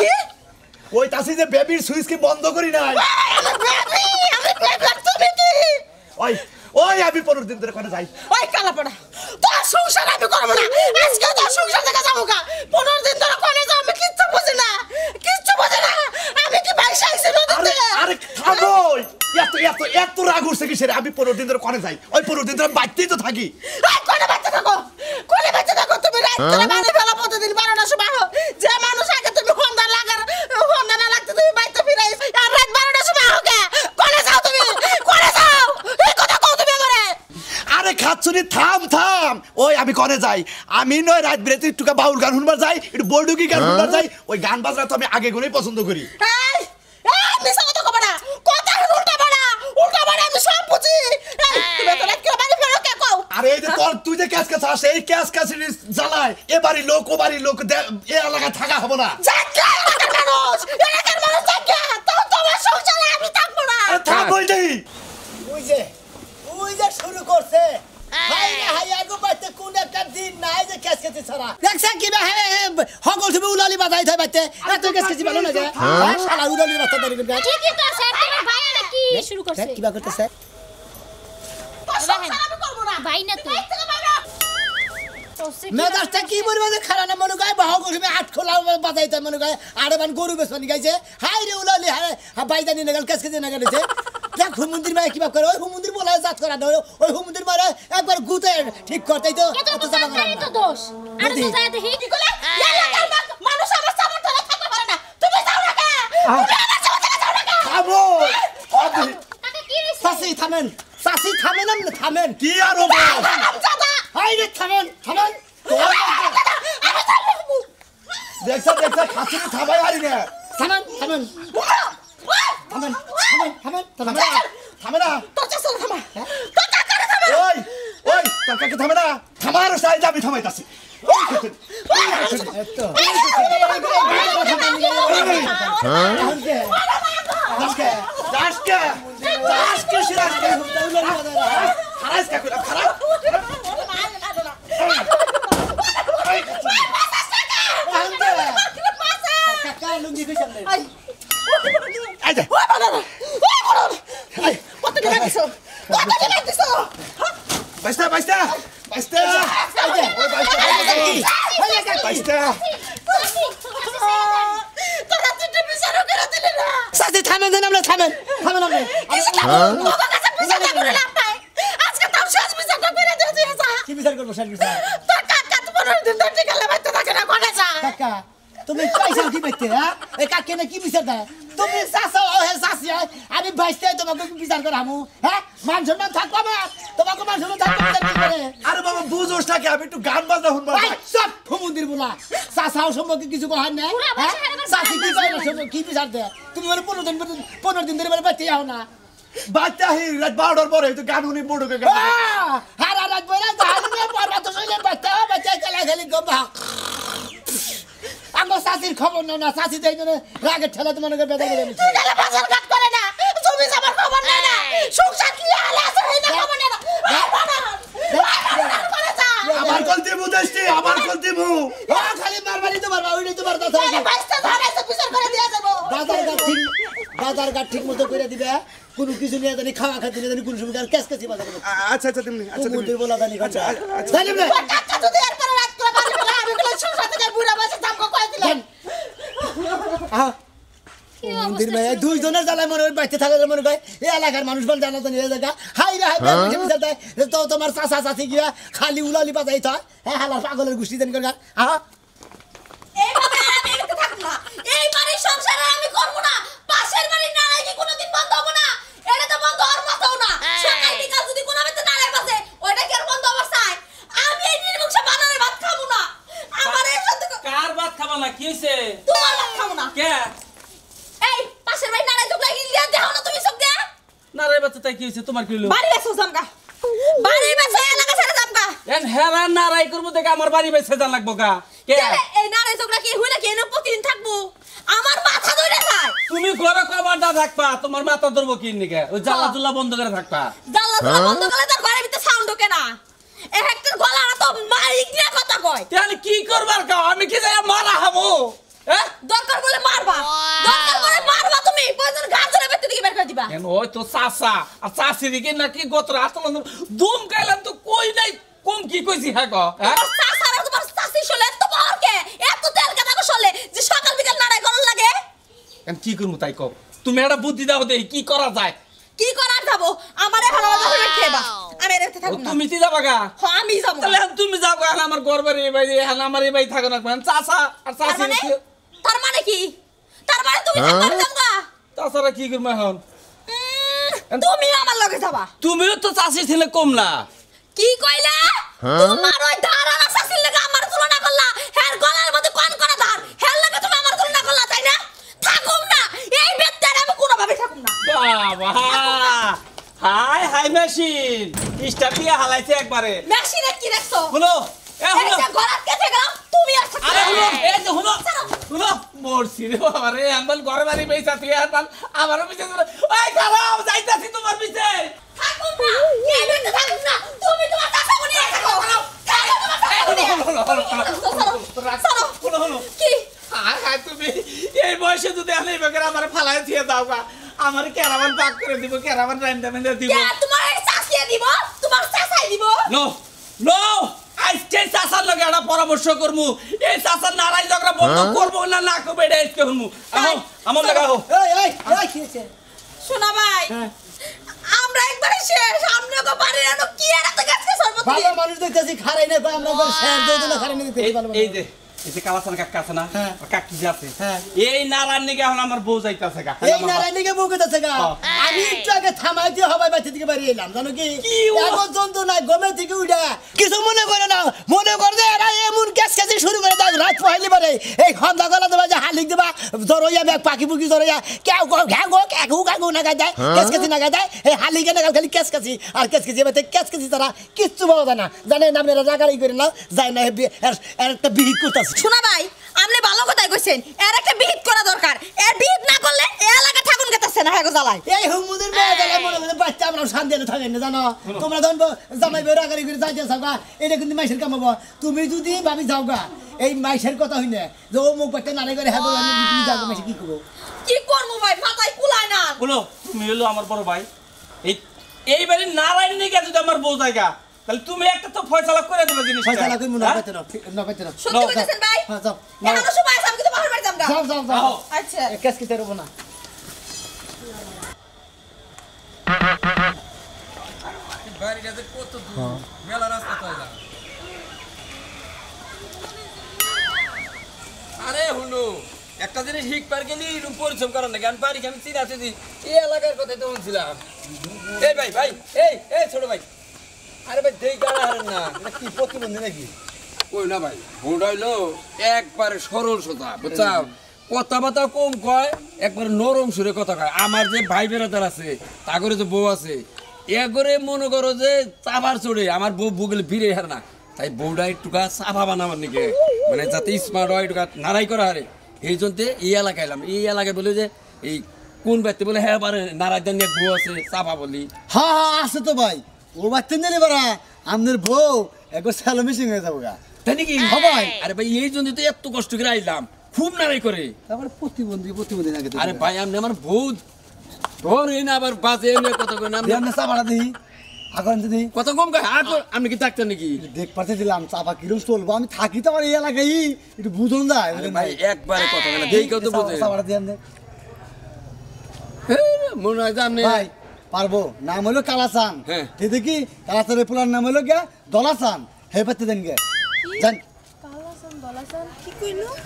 কি? ওই তাসি যে বেবির সুইচ কি বন্ধ করি নাই? আমি ওই ওই পনেরো দিন ধরে কোনে যাই? ওই কালা পড়া তোর সংসার আমি করব না। আজকে তোর সংসার থেকে যাব গা। পনেরো দিন ধরে কোনে যাও আমি কিচ্ছু বুঝি না। কিচ্ছু বুঝি না। আমি কি ভাইসা আইছি নদীতে আরে থামো! এত এত এত রাগ উঠছে কিসের? আমি পনেরো দিন ধরে কোনে যাই। ওই পনেরো দিন ধরে বাড়তেই তো থাকি। এই কোনে বাচ্চা থাকো। কোনে বাচ্চা থাকো তুমি রাত বাড়ি ফেলো প্রতিদিন। বারোটার সময় হো। যে মানুষ আগে তুমি হন্দা লাগার হন্দা না লাগতে তুমি বাড়িতে ফিরে আইস। আর রাত বারোটার সময় হোকে কোনে যাও তুমি কোনে যাও এই কথা কও তুমি আমারে আরে খাচ্ছুনি থাম থাম। ওই আমি কনে যাই। আমি নয় রাত বিরাতে একটু বাউল গান শুনবার যাই একটু বৈঠকি গান শুনবার যাই ওই গান বাজনা তো আমি আগে করেই পছন্দ করি। এই এই কথা কবে না। কথা উল্টা বাড়া উল্টা বাড়া আমি সব বুঝি। এই তুমি তো রাত করে বাড়ি ফেরো কে কও? আরে এই যে তোর তুই যে ক্যাশ ক্যাশ আসে এই ক্যাশ ক্যাশ জ্বালায় এ বাড়ির লোক ও লোক দে- এ এলাকায় থাকা হব না। ওই যে ওই যে শুরু করছে। হগল তুমি উলালি বাজাই থাই বাইতে এত কেস কেসি ভালো না যে শালা উলালি বাজাই ধরে কিন্তু ঠিকই তো আছে তোমার ভাই আর কি শুরু করছে কি বা করতেছে আমি করব না ভাই না তুই এই থেকে বাইরে মেজাজটা কি বলব যে খারাপ না মনে গায় বাহ তুমি আট খোলা বাজাই তাই মনে গায় আরে বান গরু বেসবানি গাইছে হাই রে উলালি হাই বাইদানি নাগাল কেস কেসি নাগাল দেখ হুমন্দির মায়ে কিবা করে ওই হুমন্দির বলা জাত করা নয় ওই হুমন্দির মারে একবার গুতে ঠিক করতেই তো? এত চাপা করা না। তো দোষ? আর। তো যায় দেখি কি করলে? মানুষ আমার সামনে ধরে থাকতে পারে না। তুমি যাও না কে? তুমি আমার সামনে থেকে যাও না কে? হইছে চাষি থামেন। চাষি থামেন না থামেন। কি আর হব? হাই রে থামেন থামেন। দেখছ দেখছ খাচ্ছুনি থামাই হারি না। থামেন থামেন। থামেন। থামেন থামেন থামেন থামে না তোর চাষা থামা তোর চাকারে থামা ওই ওই তোর কাকে থামে না থামার সাইজ আমি থামাইতাছি আজকে আজকে আজকে সিরাজকে খারাজ কা কইলাম খারাজ 도끼한테서 맛있다 맛있다 맛있다 맛있다 맛있다 맛있다 떨어뜨리면 서로 끌어들이라 싸지 타면 되나 몰라 타면 타면 없네 이거 다 먹어가 বিচার হ্যাঁ? মান সম্মান থাকব আমার? তোমাকে মান সম্মান থাকব বিচার কি করে? আরে বাবা বুঝোস না কি আমি একটু গান বাজনা শুনবার ভাই সব হুমুন্দির বলা চাষাও সম্পর্কে কিছু কহার নাই হ্যাঁ? চাষি কি সম্পর্কে কি বিচার দেয়? তুমি বলে পনেরো দিন পনেরো দিন ধরে বলে বাইতে যাও না। বাচ্চা হি রাত বারোটার পরে তো গান শুনি বড়কে গান হারা রাত বলে জাহাজ নিয়ে পর্বত শৈলে বাচ্চা বাচ্চা খেলা খেলি গম্বা আমার শাশির খবর না না শাশি দেয় জন্য রাগের ঠেলা তোমার বেদা করে না। খবর নেয় না। সংসার কি হালে আছে না খবর নেয় না। এই বানান, এই বানান আমার আমার গলতি মু ও খালি তো মারবা বিচার করে দিয়ে যাব। বাজার ঘাট ঠিক বাজার ঘাট ঠিক মতো করে দিবে। কোনো কিছু নিয়ে জানি খাওয়া খাতে নিয়ে জানি কোনো সময় ক্যাশ ক্যাশি বাজার আচ্ছা আচ্ছা তুমি আচ্ছা তুমি মুদির বলা জানি আচ্ছা। জানি না রাত করে বাড়ি আমি সংসার থেকে কয়ে আহা মন্দির মেয়ে দুই জনের জ্বালায় মনে হয় বাইতে থাকা মনে হয় এই এলাকার মানুষ বল জানা তো নিয়ে জায়গা। হাই রে হাই দেয়। তো তোমার চাচা চাচি গিয়া খালি উলালি বাজাই থা হ্যাঁ হালা পাগলের গোষ্ঠী দেন করে আহা। তো কি হয়েছে তোমার খাব না। কে? এই পাশের বাড়ি নাড়াই চোখ লাগিয়ে দেও না তুমি চোখ দেয়া না রে বাচ্চা তাই কি হয়েছে? তোমার কি হলো? বাড়ি বেসো জামকা বাড়ি বেসো এলাকা ছেড়ে জামকা এন হেরা না রাই করব দেখে আমার বাড়ি বেছে জান লাগবো গা। কে? এই নাড়াই চোখ কি হইলে কি এনে প্রতিদিন থাকব? আমার মাথা ধরে যায় তুমি ঘরে কবারটা থাকবা? তোমার মাথা ধরবো কি নিকে ওই জ্বালা জুলা বন্ধ করে থাকবা। জানলা জানলা বন্ধ করলে তার ঘরের ভিতরে সাউন্ড ঢোকে না। এক একটা গলাটা তো মাইক নিয়ে কথা কয়। তাহলে কি করবার কাও আমি কি যাই মারা হ্যাঁ দরকার বলে মারবা। দরকার বলে মারবা তুমি। পয়জন ঘাট ধরে বেতে দিকে বের করে দিবা? কেন? ওই তো চাচা। আর চাষি দিকে নাকি গত রাত দুম খাইলাম তো কই নাই? কম কি কইছি হ্যাঁ গো? হ্যাঁ? তোমার আর তোমার চাচি শোলে এত বহর কে? এত তেল কাটা শোলে? যে সকাল বিকাল নাড়াই লাগে? এখন কি করব তাই কও? তুমি একটা বুদ্ধি দাও দেখি কি করা যায়? কি করার যাব? আমারে ভালো ভালো করে খেবা। আমি এর থাকব তুমি তি যাবা গা? হ আমি যাব তাহলে তুমি যাও গা আমার ঘর বাড়ি এই এখন আমার এই বাড়ি থাকো না। কেন চাচা আর তার চাষি মানে তার মানে কি তার মানে তুমি থাকবা যাবা তাছাড়া কি করব এখন? তুমি আমার লগে যাবা। তুমিও তো চাষি ছিলে কম না। কি কইলা? তোমার ওই ধারানা শাসির লাগে আমার তুলনা করলা। হের গলার মধ্যে কোন কোন ধার। হের লাগে তুমি আমার তুলনা করলা তাই না? থাকুম না। এই বেত্তারে আমি কোনো ভাবে থাকুম না। বাবা! হাই হাই মেশিন। স্টার দিয়ে হালাইছে একবারে। মেশিনে কি রাখছো হলো এই আমারও যাইতাছি তোমার বয়সে যদি আমি বেকার আমার ফালাই দিয়ে দাও গা আমার কেরামান পাক করে দিব কেরামান রাইন্দা মেন্দা দিব তোমার এই দিব? তোমার চাচাই দিব? নো পরামর্শ করমু। এই চাচার নারাই ঝগড়া বন্ধ করব না না করব এটা আজকে হমু আহো আমার লাগা আহো। এই এই এই কি হয়েছে? শোনা ভাই আমরা একবারে শেষ আমরা তো পারি না কি এত গাছকে সর্বত্র ভালো মানুষ দেখতেছি খারাই না আমরা একবার শেয়ার দিয়ে দিলে খারাই না দেখতেছি এই- ভালো এই যে এই যে কালাসান কাকা আছে না হ্যাঁ। কাকি আছে হ্যাঁ। এই নারায়ণ নিকে এখন আমার বউ যাইতাছে গা। এই নারায়ণীকে বুকে যাচ্ছে গা। হ্যাঁ। আমি একটু আগে হবাই বাচ্চা থেকে বাড়ি এলাম জানো কি? কি ও? জন্তু নাই গমে থেকে উঠা। কিছু মনে করে না মনে করে যে এরা এমন ক্যাচি শুরু করে দেখ রাত পহাইলি পারে এই খন্দা গলা দেবা যে হালিক দেবা জরইয়া ব্যাগ পাখি পুকি জরইয়া। কেউ গো ঘ্যাঁ গো ক্যাকু কাকু না গায় দেয় ক্যাচ ক্যাচি না গায় দেয়। এই হালিকে না খালি ক্যাচ ক্যাচি আর ক্যাচ ক্যাচি এবার ক্যাচ ক্যাচি তারা কিচ্ছু পাওয়া যায় না। জানেন আপনারা জাগাড়ি করে না? যায় না একটা বিহিত করতেছে শোনা ভাই আপনি ভালো কথাই কইছেন। এর একটা বিহিত করা দরকার। এর বিহিত না করলে এই এলাকা থাকুন গেতাছে না হ্যাঁ গো জ্বালায় এই হুমুদের মেয়ে যারা মনে করে বাচ্চা আমরা শান্তি এনে থাকেন না জানো? তোমরা ধন জামাই বের আগারি করে যাইতে থাকা এটা কিন্তু মাইসের কামাবো তুমি যদি ভাবি যাও গা এই মাইসের কথা হইনে যে ও মুখ বাচ্চা নারে করে হ্যাঁ আমি তুমি যাও মাইসে কি করব? কি করব ভাই? মাথায় কুলায় না। বলো তুমি হলো আমার বড় ভাই। এই এইবারে নারায়ণ নিকে যদি আমার বউ জায়গা তাহলে তুমি একটা তো ফয়সালা করে দেবে জিনিসটা। ফয়সালা কই মনে হ্যাঁ? না না পাইতে না সত্যি কইতেছেন ভাই? হ্যাঁ, যাও, নাও। তো সময় আছে আমি কিন্তু বাহির বাড়ি যাব যাও। যাও যাও আচ্ছা। কেস কিতে রবো না? বাড়িটাতে কত দূর। মেলা রাস্তা তো এটা আরে হুনু একটা জিনিস হিক পার গেলি এরকম পরিশ্রম করার নাকি? আমি পারি আমি চিনা চিনি এই এলাকার কথাই তো বলছিলাম। এই ভাই ভাই এই এই ছোট ভাই। আরে ভাই দেই গাড়া হারেন না। এটা কি প্রতিবন্ধী নাকি? কই না ভাই ভোট হইল একবারে সরল সোজা বুঝছাও? কথাবার্তা কম কয় একবার নরম সুরে কথা কয়। আমার যে ভাই বেড়াদার আছে তাগরে যে বউ আছে এ করে মনে করো যে চাবার চড়ে আমার বউ বুগলে ভিড়ে হার না। তাই বউটা একটুকা চাপা বানাবার নাকি। মানে যাতে স্মার্ট হয় একটুকা নাড়াই করা হারে। এই জন্য এই এলাকায় এলাম। এই এলাকায় বলে যে এই কোন ব্যক্তি বলে হ্যাঁ পারে নারায় দেন এক বউ আছে চাপা বলি। হ্যাঁ হ্যাঁ আছে তো ভাই। ও বাচ্চা নেই বারা আমাদের বউ একবার স্যালো মিশিং হয়ে যাব গা। তাই নাকি? ভাই। আরে ভাই এই জন্য তো এত কষ্ট করে আইলাম। খুব নাড়াই করে। তারপরে প্রতিবন্ধী প্রতিবন্ধী নাকি আরে ভাই আপনি আমার বহুত ধরে না আবার বাজে এমনি কথা কই না আপনি আমরা চাপাটা দিই এখন যদি কত কম কয়? হাত আপনি কি ডাক্তার নাকি? দেখ পারতে দিলাম চাপা কিরম চলবো? আমি থাকি তো আমার এই এলাকায়। একটু বুঝুন যায়। আরে ভাই একবারে কথা বলে দেই কত বুঝে চাপাটা দিয়ে আনতে। মনে হয় যে আপনি ভাই পারব। নাম হলো কালাচান। হ্যাঁ। ঠিক দেখি কালাচানের পুলার নাম হলো গে দলাচান। হে পাতে দেন গে। জান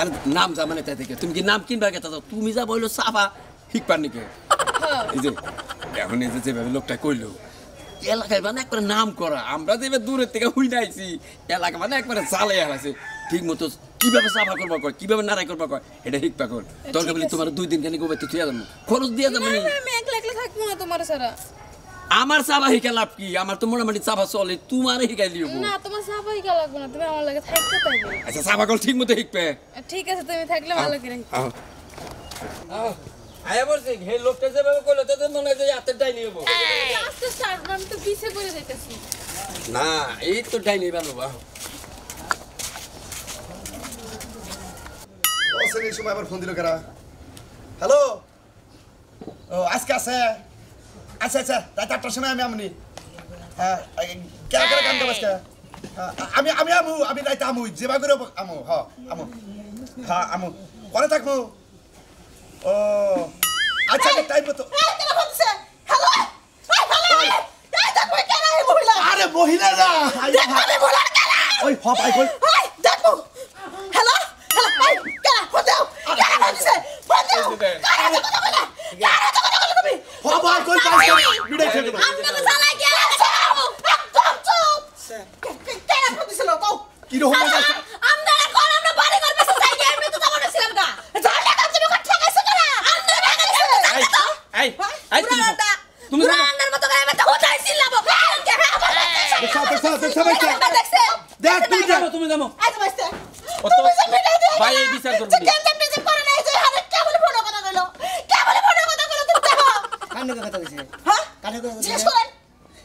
আর নাম যা মানে তাই থেকে। তুমি কি নাম কিনবা গেতা তুমি যা বলল সাফা শিখবার নাকি? এই যে এখন এই যে যেভাবে লোকটা কইলো এলাকায় মানে একবারে নাম করা। আমরা যে দূরের থেকে হুই নাইছি এলাকা মানে একবারে জালে হারাছে ঠিক মতো কীভাবে সাফা করবা কয় কীভাবে নারাই করবা কয় এটা শিখবা কর দরকার বলি তোমার দুই দিন কেন গোবে তুই যাব। খরচ দিয়ে যাব আমি একলা একলা থাকব না তোমার ছাড়া। আমার চাপা শিখা লাভ কি? আমার তো মোটামুটি চাপা চলে তোমার শিখাই লিও না তোমার সাফাই কা লাগবে না তুমি আমার লাগে থাকতে থাকবে। আচ্ছা চাপা কল ঠিক মতো শিখবে ঠিক আছে তুমি থাকলে ভালো করে আয়া বলছি হে লোকটা যেভাবে করল তো মনে হয় যে হাতের ডাইনি হব। আস্তে স্টার্ট আমি তো পিছে করে যাইতেছি। না এই তো ডাইনি ভালো বা ও সেন এই সময় আবার ফোন দিল কারা? হ্যালো ও আজকে আছে? আচ্ছা আচ্ছা রাত আটটার সময় আমি আমনি। হ্যাঁ কেন করে কাম করব আজকে? হ্যাঁ, আমি আমি আমু আমি রাইতে আমু যেবা করে আমু হ আমু। হ্যাঁ আমু। পরে থাকব ও আচ্ছা টাইম মতো। এই মহিলা? আরে মহিলা না ওই হপ আই কই এই দেখো হ্যালো হ্যালো এই কেন ফোন দাও কেন ফোন দিছে ফোন দাও কেন এত কথা বলে কেন এত কথা বলে তুমি হপ আই কই পাইছে বিড়াই খেয়ে গেল আপনাকে জ্বালাই গিয়ে একদম চুপ কেন ফোন দিছিল কও কি রকম আছে? আমরা এখন আমরা বাড়ি ঘর বেঁচে যাই গিয়ে এমনি তো যাব না ছিলাম না জ্বালাই কাজ তুমি কোথা থেকে এসেছ না আমরা ভেঙে দিছে এই, এই, এই, তুমি যাও। তুমি যাও। পুরানার মতো করে আমি তো কোথায় ছিলাম কে আমার দেখছ দেখছ দেখছ দেখছ দেখছে দেখ তুই যা যাব, তুমি যাব আজ বাসতে ও তো- তুমি যে মিটাই দিয়ে ভাই, এই বিচার করব যে নি। কেন কেন করে নাই যে আরে কে বলে ফোন কথা কইলো কে বলে ফোন কথা কইলো তুমি দেখো কানে কথা কইছে। হ্যাঁ? কানে কথা জিজ্ঞেস করেন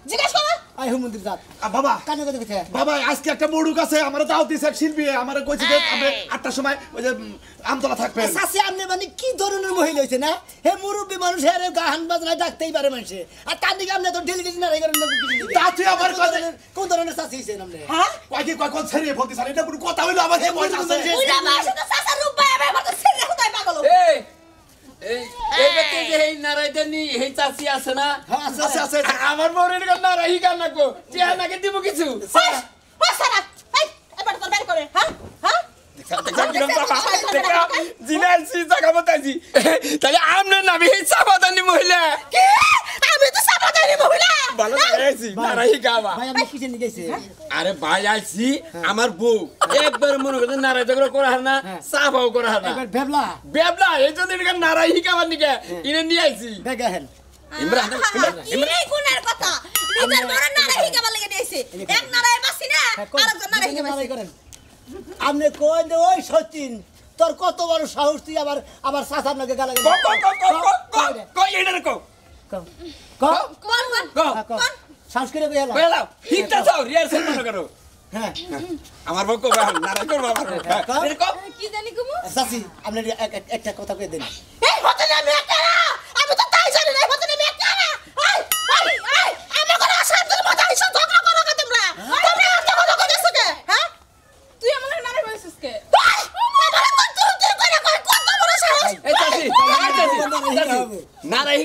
জিজ্ঞেস করেন আই হু মন্দির আ, বাবা। কানে কথা কইছে। বাবা আজকে একটা মড়ুক আছে আমার দাও দিছে শিল্পী আমার কইছে যে আপনি আটটার সময় ওই যে আমতলা থাকবেন। সাসি আমনে মানে কি ধরনের মহিলা হইছে না হে মুরব্বী মানুষ হে রে গাহান বাজনায় ডাকতেই পারে মানুষে। আর তার দিকে আপনি তো ডেলি ডেলি নারাই করেন না তা তুই আবার কোন ধরনের কোন ধরনের সাসি হইছে আপনি? হ্যাঁ? কয় কি কয় কোন ছেড়ে বলতে স্যার? এটা কোনো কথা হইল আমার হে বয়স আছে উইরা মাসে তো সাসা রূপ পায় আমার তো সিরে কোথায় পাগল? এই এই এই ব্যক্তি এই চাষি আছে না? হ্যাঁ আছে আছে। আমার বউরের গান নারাই গান নাকো টিয়া নাকে দিব কিছু? ওই সারা। এই এবার তোর বের করে হ্যাঁ? হ্যাঁ? জিনাইছি জায়গা বতাইছি। তাহলে আপনার নামে এই চাপাতানি মহিলা। কি? আরে ভাই আইছি আমার বউ একবার মনে করছে নারাই ঝগড়া করা হয় না চাপাও করা হয় না একবার ভেবলা বেবলা এই জন্য এখানে হিকাবার নিকে ইনে নিয়ে আইছি ইমরান ইমরান এই কথা নিজের বড় নারাই হিকাবার লেগে দিয়েছে এক নারাই বাসি না আরেকজন নারাই হিকাবার আপনি কই ওই সচিন তোর কত বড় সাহস তুই আবার আবার সাসার নাকি গালা কোন কোন সাহস করে কইলা ঠিকটা চাও রিহার্সাল মনে করো। হ্যাঁ। আমার নারাই করব আমার হ্যাঁ, এটা ক জানি কুমু? সাসি আপনি এক- এক- একটা কথা কই দেন এই হতে না আমি একা না আমি তো তাই জানি না হতে না আমি একা না এই এই এই আমি কোন আসামদের মতো এসে ঝগড়া করো না তোমরা তোমরা এত কথা কইছো কে হ্যাঁ তুই আমার নারে বলছিস কে এই, আমারে তো তুই তুই করে কই কত বড় সাহস এই চাচি এই চাচি চাচি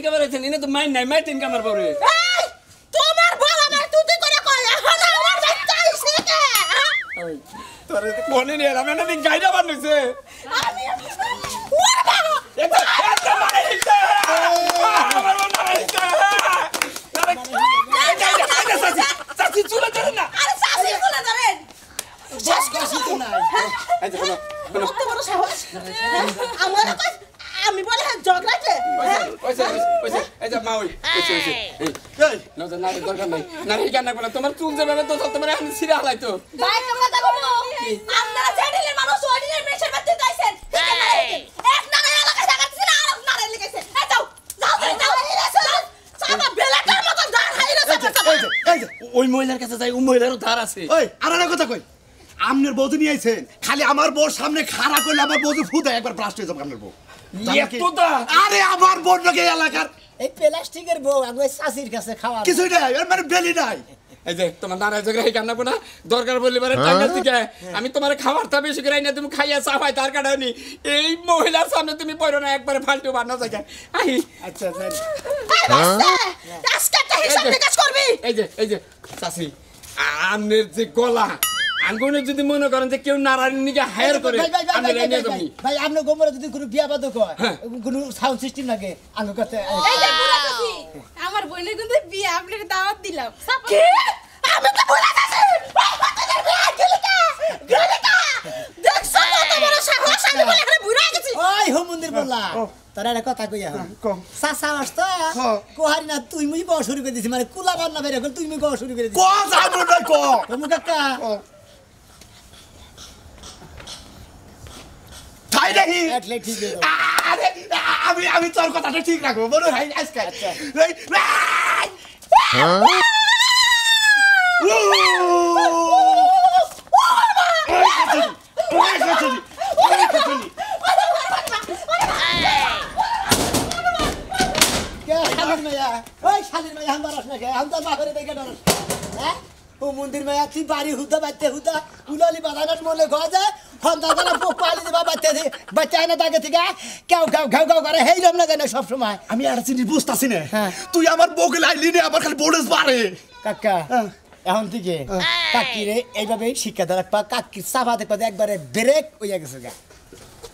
নারাই আছেন এনে তো মাইন নাই মাইতিন কামার পরে এই তোমার বল আমার তুই তুই করে কই এখন আমার বাচ্চা আইছে কে? তোরে কোনে নিয়ে আমি না গাইডা বানুছে আমি ওরে বাবা এটা এটা নারাই হিকা আমার বউ নারাই হিকা নারাই এটা এটা এটা চাচি চাচি চুলে ধরে না আরে শাসি বলে ধরেন শেষ কাশি তো নাই এই যে শোনো শোনো কত বড় সাহস আমার কই আমি বলে হ্যাঁ ঝগড়াতে হ্যাঁ ওইসে ওইসে এই যে ওই ওইসে ওইসে এই এই না তো নারী দরকার নাই। নারী কেন বলে তোমার চুল যে তো তোমার এখন সিরা হালাইতো ভাই তোমরা দেখো আপনারা জেডিলের মানুষ ওডিলের মেশের বাড়িতে যাইছেন এক নারে এলাকায় দেখাচ্ছিল আর এক নারে লিখেছে। এই যাও যাও যাও। যাও সাবা বেলাটার মতো দাঁড় হাইরে এই যে, এই যে, এই যে, ওই মহিলার কাছে যাই ওই মহিলারও ধার আছে। ওই আর একটা কথা কই আমনের বৌদি নিয়ে আইছেন খালি আমার বউর সামনে খাড়া করলে আমার বৌদি ফুদে একবার ব্লাস্ট হয়ে যাবে আপনার বউ? আরে আমার বোন এলাকার। এই প্লাস্টিকের বউ আগে সাসির কাছে খাওয়া কিছুই নাই এর মানে বেলি নাই। এই যে তোমার নারায় ঝগড়া এই কান্না কোনা দরকার বললে পারে টাকা থেকে আমি তোমার খাবারটা বেশি করে না তুমি খাইয়া চাপাই তার কাটানি এই মহিলার সামনে তুমি পড়ো না একবারে ফালতু বান্না থাকে আই। আচ্ছা স্যার এই আজকে নিকাশ করবি? এই যে এই যে চাষি আমনের যে গলা আঙ্গুনে যদি মনে করেন যে কেউ নারায়ণ নিকে হায়ার করে ভাই ভাই ভাই আমি ভাই, ভাই, নিয়ে ভাই, যাবি। ভাই আপনার গোমরে যদি কোনো বিয়া বাদক হয় হ্যাঁ। কোনো সাউন্ড সিস্টেম লাগে আঙ্গুর কাছে এই যে পুরা চাচি আমার বোনের কিন্তু বিয়ে আপনাকে দাওয়াত দিলাম। কি? আমি তো ভুলে গেছি! ওই বাচ্চাদের বিয়ে গেলিকা গেলিকা দেখছ কত বড় সাহস? আমি বলে এখানে বুড়া গেছি। ওই হো মন্দির বললা তোর একটা কথা কইয়া সাসা আসতো হ্যাঁ। কোহারি না তুই মুই কওয়া শুরু করে দিছি মানে কুলা বান্না বের তুই মুই কওয়া শুরু করে দিছি। ক যাব না ক তুমি কাকা তাই নাকি হয়ে। আরে আমি আমি তোর কথাটা ঠিক রাখব বলো ভাই আজকে আচ্ছা। হ্যাঁ? মন্দির মাইয়া তুই বাড়ি হুদা বাচ্চা হুদা উলালি বাজানার মনে ঘর ফন্দা পোক পালি দিবা এনে তাকে থেকে কেউ কেউ ঘাউ ঘাউ করে হেই রম না কেন সব সময় আমি আর চিনি বুঝতাছি না। হ্যাঁ। তুই আমার বউকে লাইলি নে আমার খালি বোনাস বাড়ে কাকা হ্যাঁ। এখন থেকে কাকিরে এইভাবেই শিক্ষা দেওয়া কাকির সাফা দেখবা একবারে ব্রেক হইয়া গেছে গা।